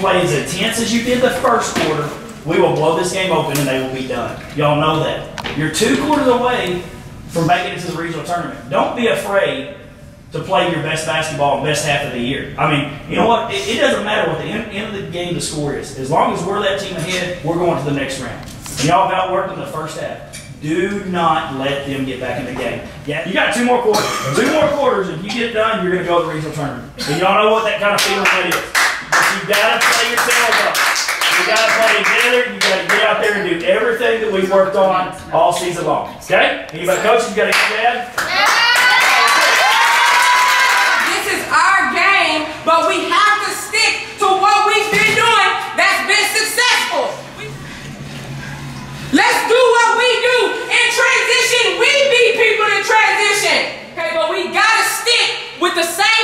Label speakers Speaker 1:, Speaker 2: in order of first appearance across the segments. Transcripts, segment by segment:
Speaker 1: play as intense as you did the first quarter. We will blow this game open and they will be done. Y'all know that. You're two quarters away from making it to the regional tournament. Don't be afraid to play your best basketball and best half of the year. I mean, you know what? It, it doesn't matter what the end, end of the game the score is. As long as we're that team ahead, we're going to the next round. And y'all have outworked in the first half. Do not let them get back in the game. Yeah, you got two more quarters. Two more quarters. If you get it done, you're going to go to the regional tournament. And y'all know what that kind of feeling that is. You got to play your tails off. You got to play together. You got to get out there and do everything that we've worked on all season long. Okay? Anybody? You got to get that?
Speaker 2: This is our game, but we have to stick to what we've been doing that's been successful. Let's do what we do. In transition, we beat people in transition. Okay, but we gotta stick with the same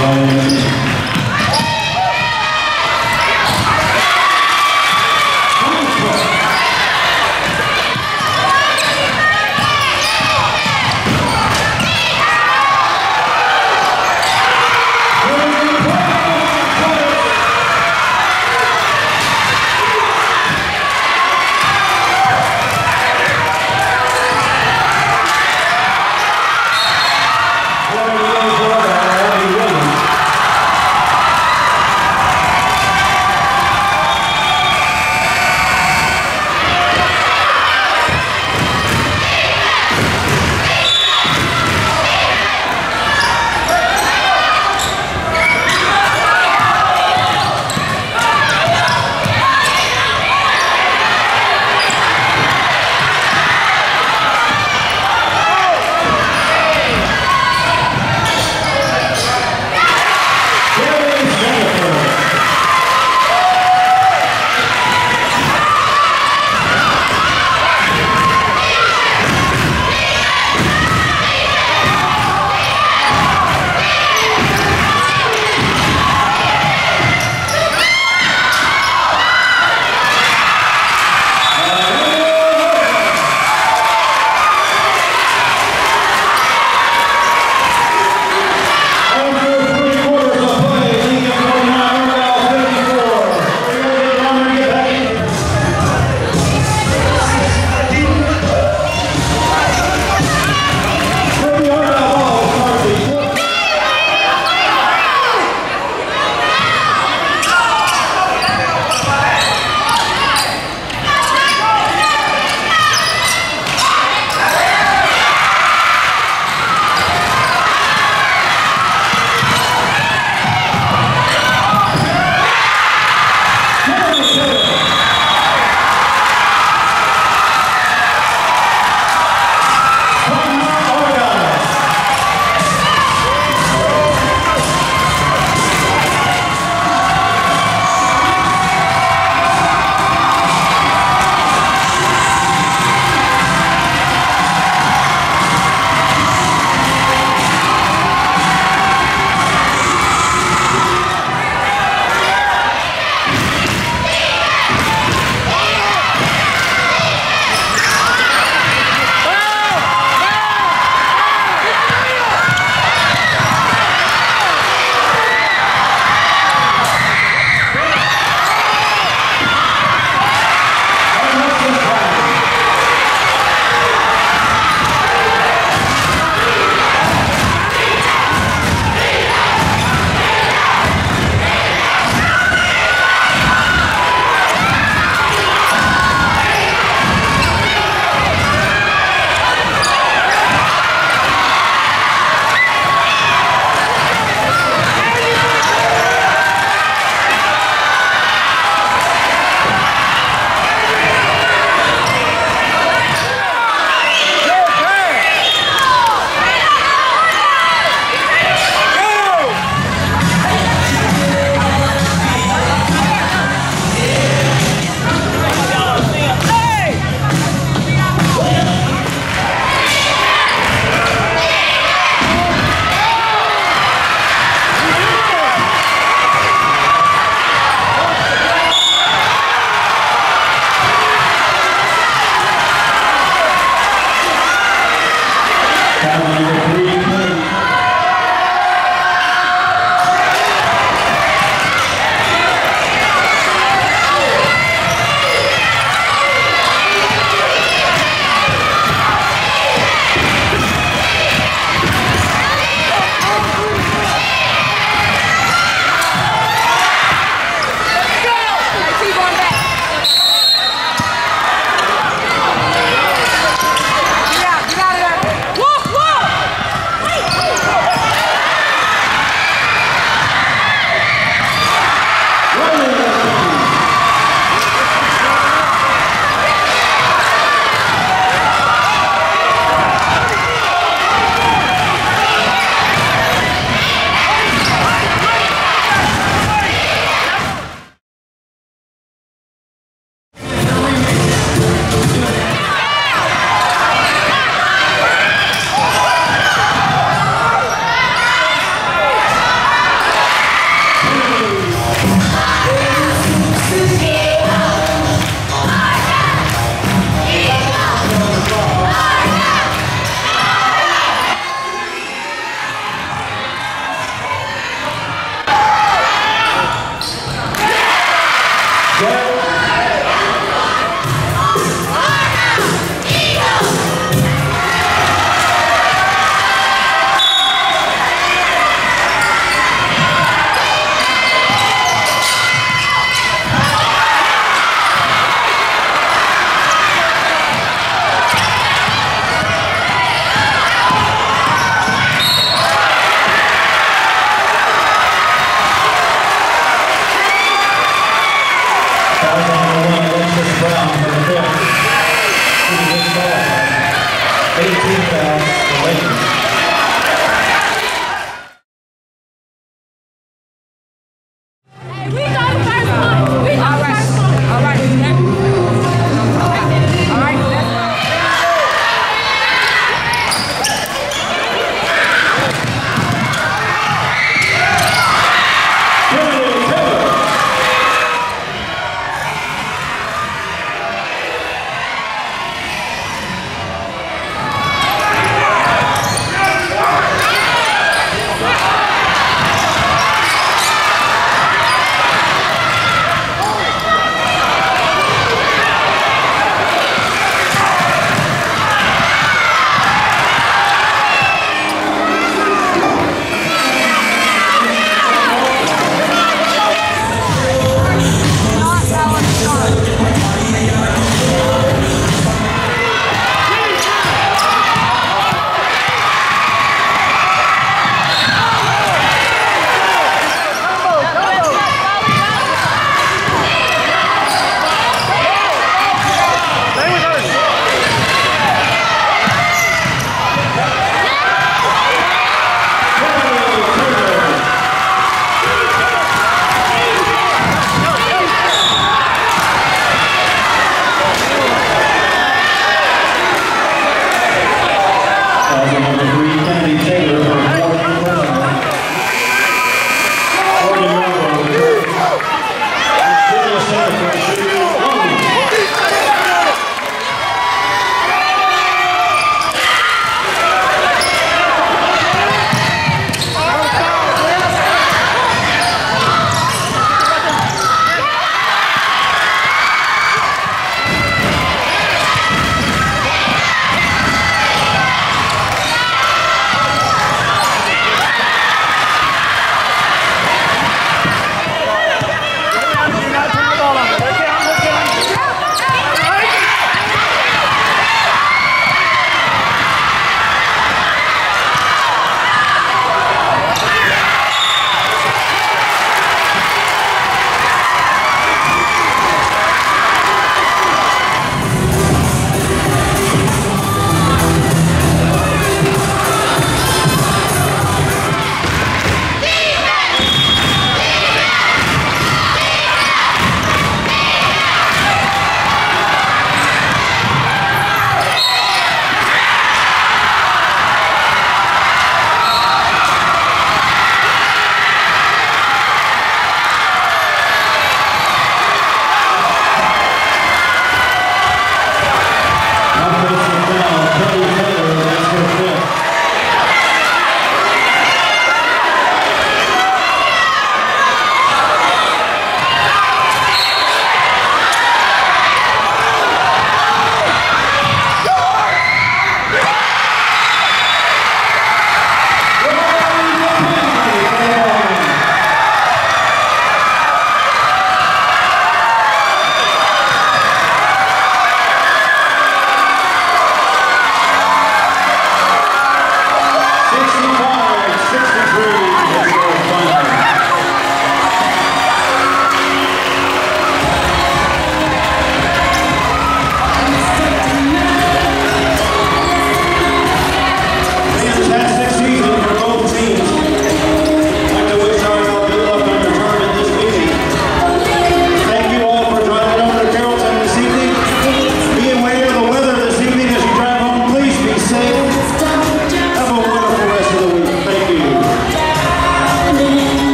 Speaker 1: Roland.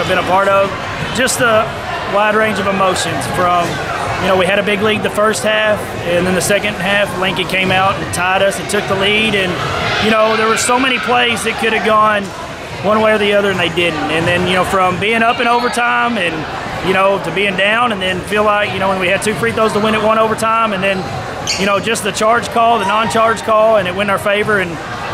Speaker 1: I've been a part of. Just a wide range of emotions from, you know, we had a big lead the first half, and then the second half, Lincoln came out and tied us and took the lead. And, you know, there were so many plays that could have gone one way or the other, and they didn't. And then, you know, from being up in overtime and, you know, to being down, and then feel like, you know, when we had two free throws to win it one overtime, and then, you know, just the charge call, the non-charge call, and it went in our favor. And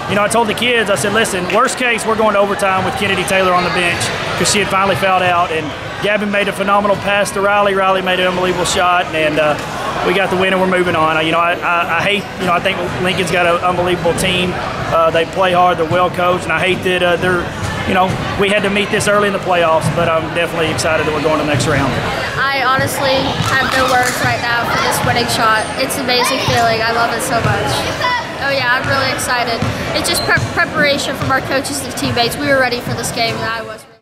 Speaker 1: you know, I told the kids, I said, listen, worst case, we're going to overtime with Kennedy Taylor on the bench because she had finally fouled out. And Gavin made a phenomenal pass to Riley. Riley made an unbelievable shot, and uh, we got the win, and we're moving on. You know, I, I, I hate, you know, I think Lincoln's got an unbelievable team. Uh, they play hard, they're well coached, and I hate that uh, they're you know, we had to meet this early in the playoffs, but I'm definitely excited that we're going to the next round.
Speaker 3: I honestly have no words right now for this winning shot. It's an amazing feeling. I love it so much. Oh yeah, I'm really excited. It's just prep preparation from our coaches and teammates. We were ready for this game, and I was.